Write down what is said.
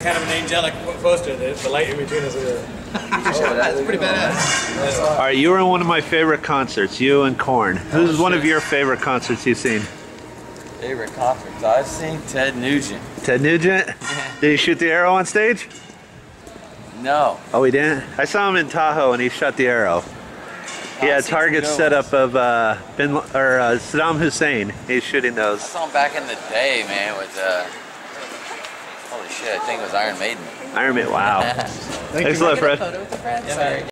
Kind of an angelic poster. The, the light in between us. Is That's pretty badass. All right, you were in one of my favorite concerts, you and Korn. Who's one of your favorite concerts you've seen? Favorite concerts I've seen? Ted Nugent. Ted Nugent? Did he shoot the arrow on stage? No. Oh, he didn't? I saw him in Tahoe and he shot the arrow. He had I've targets set up of uh, Bin, or uh, Saddam Hussein. He's shooting those. I saw him back in the day, man, with uh holy shit, I think it was Iron Maiden. Iron Maiden, wow. Thanks a lot, Fred. Sorry.